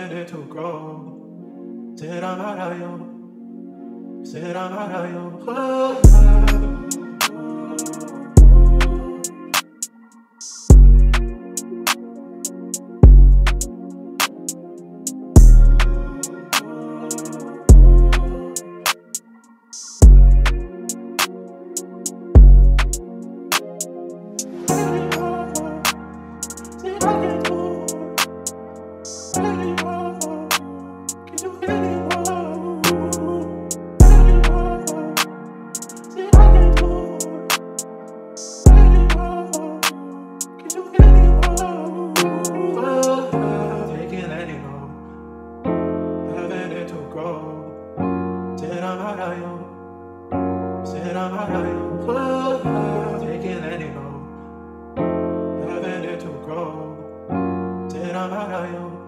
To grow, Said I'm out of you. I'm. higher. Sit on higher. Taking any road. Having it to grow. Sit on higher.